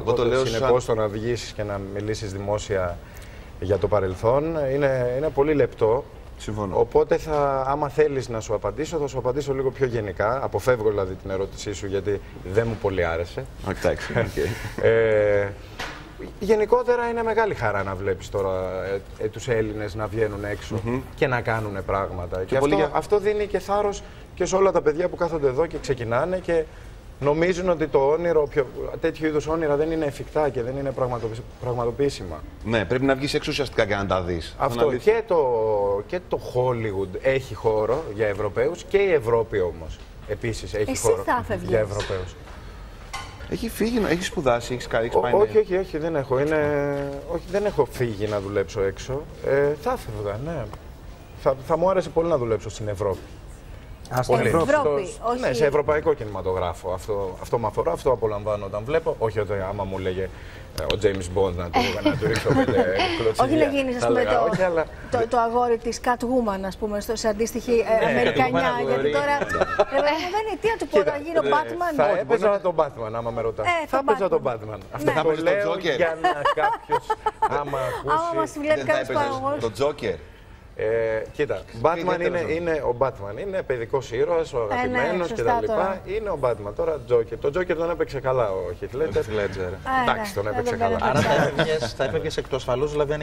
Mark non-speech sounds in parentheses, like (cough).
Εγώ το λέω σαν- Συνεπώς το να βγεις και να μιλήσεις δημόσια για το παρελθόν είναι, είναι πολύ λεπτό. Συμφωνώ. Οπότε θα, άμα θέλεις να σου απαντήσω, θα σου απαντήσω λίγο πιο γενικά. Αποφεύγω δηλαδή την ερώτησή σου γιατί δεν μου πολύ άρεσε. Α, Εντάξει, οκ. (laughs) Ε, γενικότερα είναι μεγάλη χαρά να βλέπεις τώρα ε, ε, τους Έλληνες να βγαίνουν έξω και να κάνουν πράγματα. Και, πολύ αυτό, για- αυτό δίνει και θάρρος και σε όλα τα παιδιά που κάθονται εδώ και ξεκινάνε και νομίζουν ότι το όνειρο, πιο, τέτοιου είδους όνειρα δεν είναι εφικτά και δεν είναι πραγματοποιη- πραγματοποιήσιμα. ναι, πρέπει να βγεις έξω ουσιαστικά και να τα δεις. Αυτό και το, και το Hollywood έχει χώρο για Ευρωπαίους και η Ευρώπη όμως. Επίσης έχει Εσύ χώρο θα έφευγες. για Ευρωπαίους. Έχει φύγει, έχεις σπουδάσει, έχεις κάνει. Ό, πάει όχι, ναι. όχι, όχι, δεν έχω. Είναι, όχι, δεν έχω φύγει να δουλέψω έξω. Ε, θα έφευγα, ναι. Θα, θα μου άρεσε πολύ να δουλέψω στην Ευρώπη. Α, στην Πολύ. Ευρώπη. Ευρώπη, Στο- όχι- Ναι, σε ευρωπαϊκό κινηματογράφο. Αυτό, αυτό με αφορά, αυτό απολαμβάνω όταν βλέπω. Όχι ότι άμα μου λέγε ε, ο James Bond να του, να του ρίξω πέντε κλωτσιά. Όχι να γίνεις, θα πούμε, έλεγα το, όχι, αλλά το, το αγόρι της Catwoman, ας πούμε, στο, σε αντίστοιχη ε, Αμερικανιά. Catwoman Γιατί αγόρι. τώρα. Ρε, παιδί μου, δεν είναι τι να του πω, να γίνω Batman. Θα έπαιζα τον Batman, άμα με ρωτάς. Ε, θα τον έπαιζα Batman. τον Batman. Αυτό Ναι. Θα το έπαιζε τον λέω Joker. για να κάποιος, άμα Άμα μας ακούσει... βλέπει Δεν θα κάποιος έπαιζες παραγωγό. τον Τζόκερ. Ε, κοίτα, Batman ιδιαίτερος είναι, ρόλος. είναι ο Batman. Είναι παιδικός ήρωας, ο ναι, αγαπημένος σωστά κτλ. τώρα. Είναι ο Batman. Τώρα Joker. Το Joker τον έπαιξε καλά ο Heath Ledger. Ledger. Ε, Εντάξει, ναι, τον έπαιξε δεν καλά. τον Άρα έπαιξε. θα έφευγες, θα έφευγες εκ του ασφαλούς, δηλαδή αν